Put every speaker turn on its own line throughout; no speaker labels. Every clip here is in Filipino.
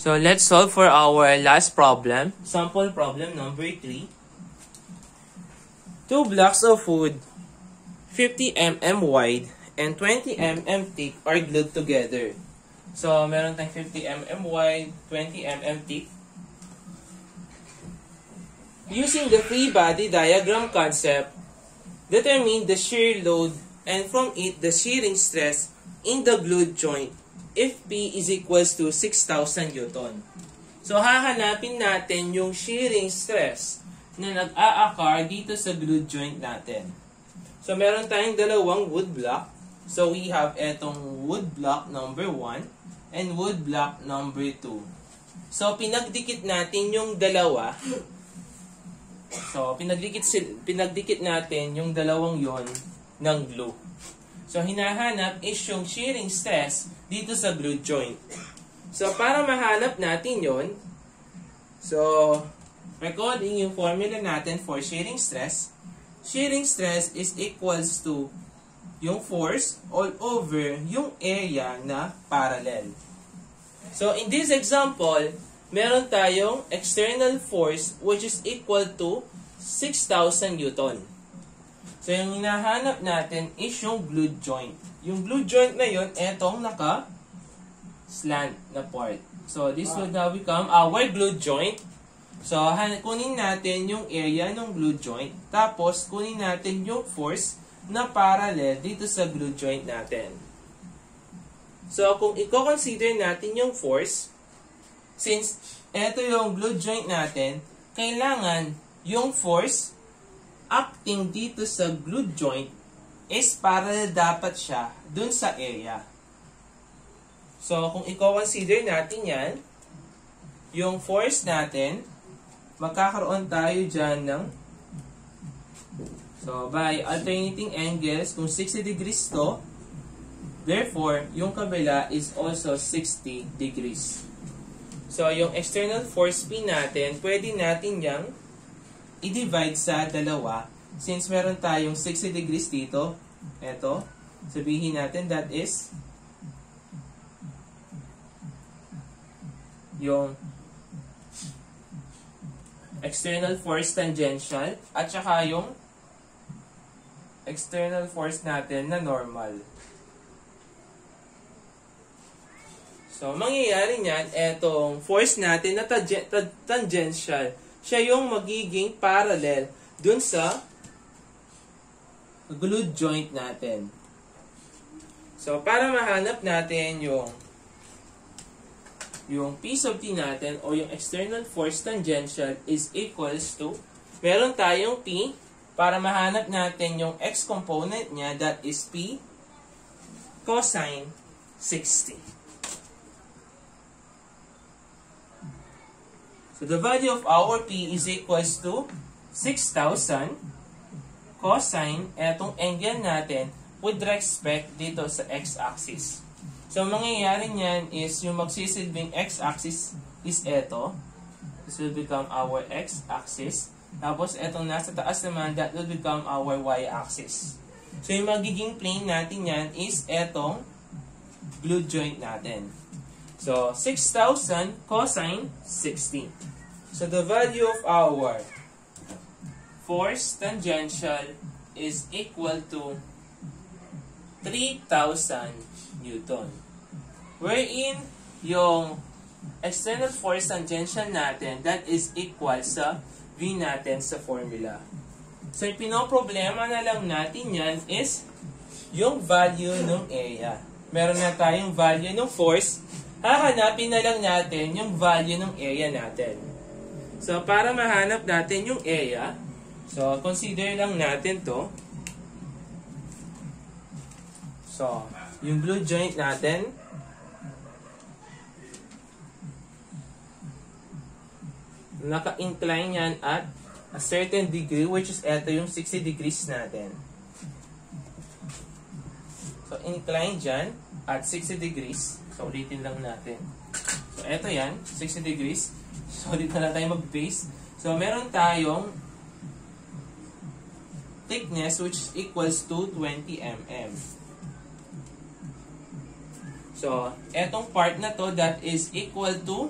So let's solve for our last problem. Sample problem number 3. Two blocks of wood, 50 mm wide and 20 mm thick are glued together. So meron tayong 50 mm wide, 20 mm thick. Using the free body diagram concept, determine the shear load and from it the shearing stress in the glued joint if P is equals to 6,000 Newton. So, hahanapin natin yung shearing stress na nag-a-occur dito sa glued joint natin. So, meron tayong dalawang wood block. So, we have etong wood block number 1 and wood block number 2. So, pinagdikit natin yung dalawa. So, pinagdikit, pinagdikit natin yung dalawang yon ng glue. So, hinahanap is yung shearing stress dito sa glute joint. So, para mahanap natin yon so, recording yung formula natin for shearing stress. Shearing stress is equals to yung force all over yung area na parallel. So, in this example, meron tayong external force which is equal to 6,000 Newton. So, yung hinahanap natin is yung glute joint. Yung glute joint na yun, etong naka slant na part. So, this will now become our glute joint. So, kunin natin yung area ng glute joint. Tapos, kunin natin yung force na parallel dito sa glute joint natin. So, kung i-consider natin yung force, since eto yung glute joint natin, kailangan yung force acting dito sa glute joint is parallel dapat siya dun sa area. So, kung i-consider natin yan, yung force natin, magkakaroon tayo dyan ng So, by alternating angles, kung 60 degrees to, therefore, yung kabila is also 60 degrees. So, yung external force P natin, pwede natin yang i-divide sa dalawa since meron tayong 60 degrees dito. Ito. Sabihin natin that is yung external force tangential at saka yung external force natin na normal. So, mangyayari niyan, etong force natin na tangential, siya yung magiging parallel dun sa glute joint natin. So, para mahanap natin yung yung piece of T natin o yung external force tangential is equals to, meron tayong P, para mahanap natin yung x component niya, that is P cosine 60. So the value of our P is equals to 6,000 cosine, etong angle natin, with respect dito sa x-axis. So, mangyayari niyan is yung magsisilbing x-axis is eto. This will become our x-axis. Tapos, etong nasa taas naman, that will become our y-axis. So, yung magiging plane natin yan is etong glute joint natin. So, 6,000 cosine 60. So, the value of our force tangential is equal to 3,000 Newton. Wherein, yung external force tangential natin, that is equal sa V natin sa formula. So, yung pinoproblema na lang natin yan is yung value ng area. Meron na tayong value ng force, hahanapin na lang natin yung value ng area natin. So, para mahanap natin yung area, so, consider lang natin to. So, yung glue joint natin, naka-incline yan at a certain degree, which is eto yung 60 degrees natin. So, incline dyan at 60 degrees. So, ulitin lang natin. So, eto yan, 60 degrees. So, ulit na tayo mag-base. So, meron tayong thickness which equals to 20 mm. So, etong part na to that is equal to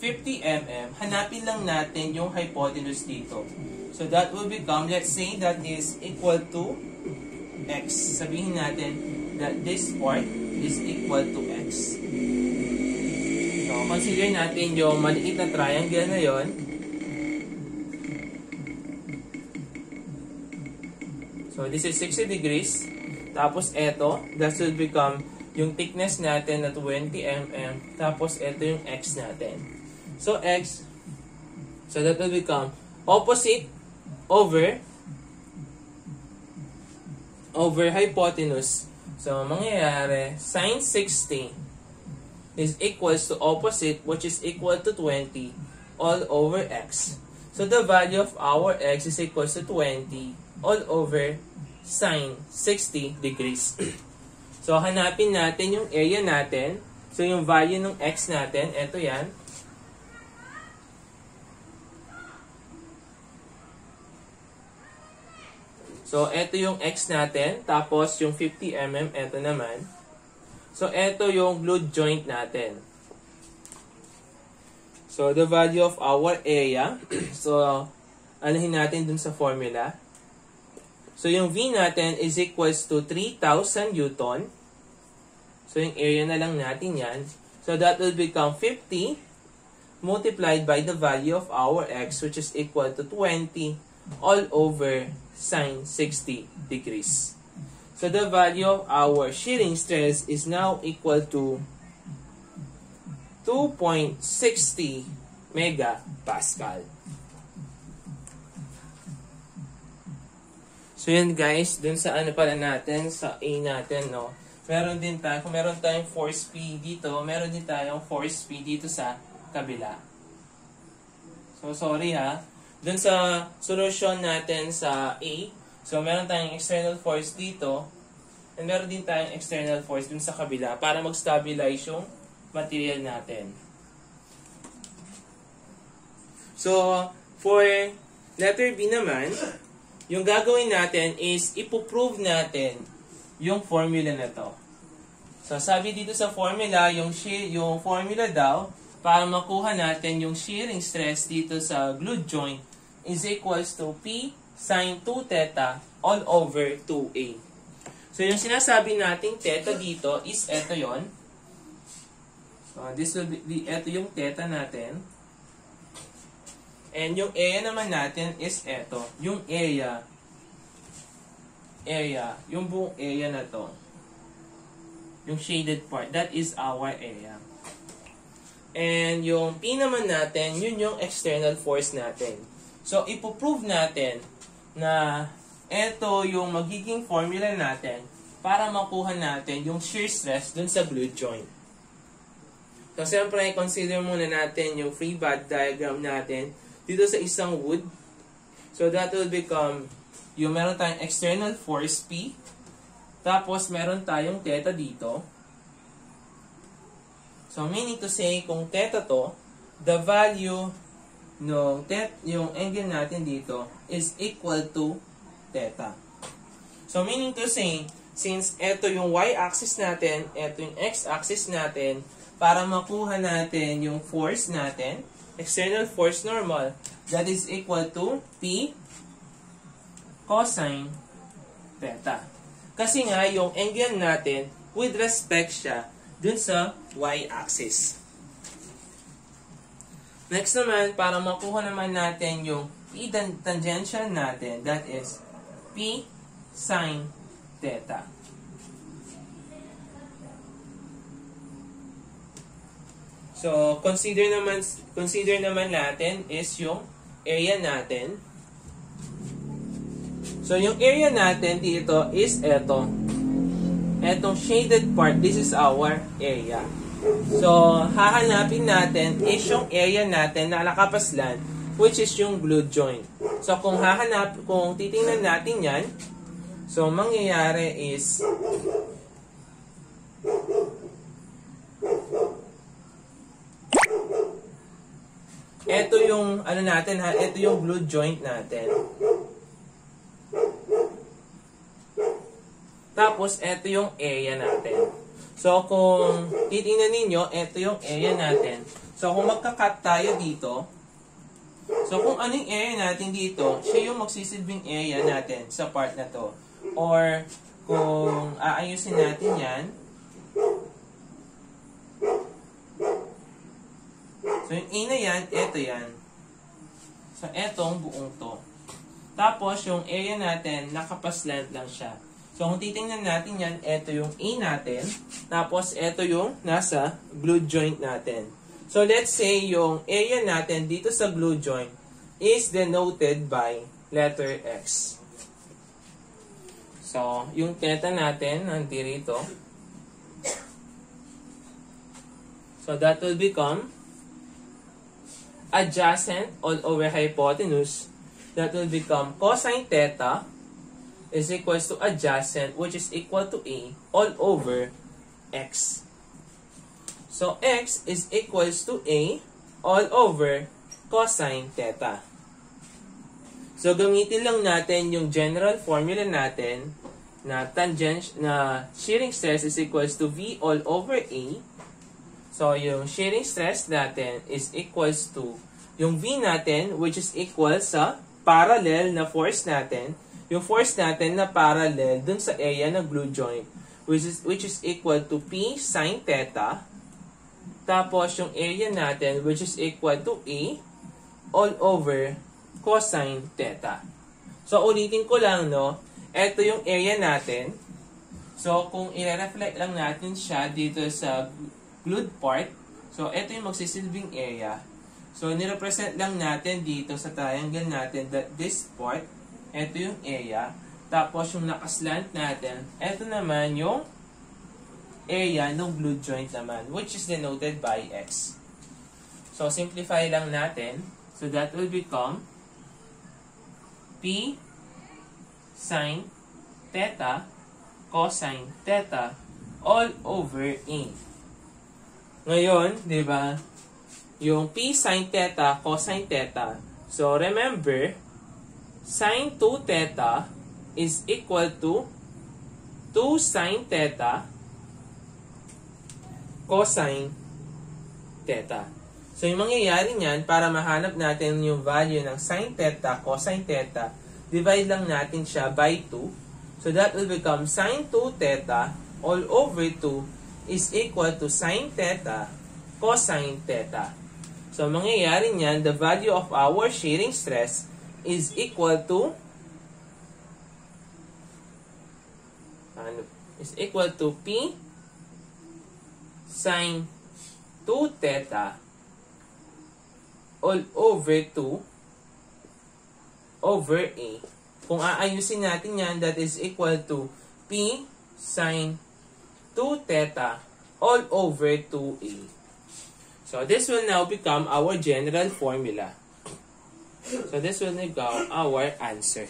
50 mm, hanapin lang natin yung hypotenuse dito. So that will become, let's say that is equal to x. Sabihin natin that this part is equal to x. So, consider natin yung maliit na triangle na yon. So, this is 60 degrees. Tapos, eto, that will become yung thickness natin na 20 mm. Tapos, eto yung x natin. So, x, so that will become opposite over over hypotenuse. So, mangyayari, sine 60 is equals to opposite, which is equal to 20, all over x. So, the value of our x is equals to 20 all over sine 60 degrees. so, hanapin natin yung area natin. So, yung value ng x natin, ito yan. So, ito yung x natin. Tapos, yung 50 mm, ito naman. So, ito yung glued joint natin. So, the value of our area. so, anahin natin dun sa formula. So, yung V natin is equals to 3,000 Newton. So, yung area na lang natin yan. So, that will become 50 multiplied by the value of our x, which is equal to 20 all over sine 60 degrees. So the value of our shearing stress is now equal to 2.60 megapascal. So yan guys, dun sa ano pala natin, sa A natin, no? Meron din tayo, kung meron tayong force P dito, meron din tayong force P dito sa kabila. So sorry ha, dun sa solution natin sa A, so meron tayong external force dito, and meron din tayong external force dun sa kabila para mag-stabilize yung material natin. So, for letter B naman, yung gagawin natin is ipoprove natin yung formula na to. So, sabi dito sa formula, yung, yung formula daw, para makuha natin yung shearing stress dito sa glued joint is equals to P sine 2 theta all over 2A. So, yung sinasabi nating theta dito is ito yon. So, this will be, ito yung theta natin. And yung area naman natin is ito. Yung area. Area. Yung buong area na to. Yung shaded part. That is our area. And yung P naman natin, yun yung external force natin. So, ipoprove natin na ito yung magiging formula natin para makuha natin yung shear stress dun sa glute joint. So, siyempre, consider muna natin yung free body diagram natin dito sa isang wood. So, that will become yung meron tayong external force P. Tapos, meron tayong theta dito. So, meaning to say, kung theta to, the value no, tet, yung angle natin dito is equal to theta. So, meaning to say, since ito yung y-axis natin, ito yung x-axis natin, para makuha natin yung force natin, external force normal, that is equal to P cosine theta. Kasi nga, yung angle natin, with respect siya dun sa y-axis. Next naman, para makuha naman natin yung P tangential natin, that is P sine theta. So, consider naman consider naman natin is yung area natin. So, yung area natin dito is eto. Etong shaded part, this is our area. So, hahanapin natin is yung area natin na nakapaslan, which is yung glute joint. So, kung hahanap, kung titingnan natin yan, so, mangyayari is, ito yung, ano natin ha, ito yung glute joint natin. Tapos, ito yung area natin. So, kung titingnan ninyo, ito yung area natin. So, kung magka-cut tayo dito, so kung ano yung area natin dito, siya yung magsisilbing area natin sa part na to. Or, kung aayusin natin yan, So, yung A na yan, ito yan. So, etong buong to. Tapos, yung area natin, nakapaslant lang siya. So, kung titingnan natin yan, ito yung A natin. Tapos, ito yung nasa glue joint natin. So, let's say yung area natin dito sa glue joint is denoted by letter X. So, yung theta natin, nandito. So, that will become adjacent all over hypotenuse, that will become cosine theta is equals to adjacent, which is equal to A all over X. So, X is equals to A all over cosine theta. So, gamitin lang natin yung general formula natin na tangent na shearing stress is equals to V all over A So, yung shearing stress natin is equals to yung V natin, which is equal sa parallel na force natin, yung force natin na parallel dun sa area ng glue joint, which is, which is equal to P sine theta, tapos yung area natin, which is equal to A all over cosine theta. So, ulitin ko lang, no? Ito yung area natin. So, kung i-reflect lang natin siya dito sa glued part. So, ito yung magsisilbing area. So, nirepresent lang natin dito sa triangle natin that this part, ito yung area. Tapos, yung nakaslant natin, ito naman yung area ng glued joint naman, which is denoted by X. So, simplify lang natin. So, that will become P sine theta cosine theta all over A. Ngayon, di ba, yung P sine theta, cosine theta. So, remember, sine 2 theta is equal to 2 sine theta cosine theta. So, yung mangyayari niyan, para mahanap natin yung value ng sine theta, cosine theta, divide lang natin siya by 2. So, that will become sine 2 theta all over 2 is equal to sine theta cosine theta. So, mangyayari niyan, the value of our shearing stress is equal to ano, is equal to P sine 2 theta all over 2 over A. Kung aayusin natin yan, that is equal to P sine 2 theta all over 2a. So this will now become our general formula. So this will become our answer.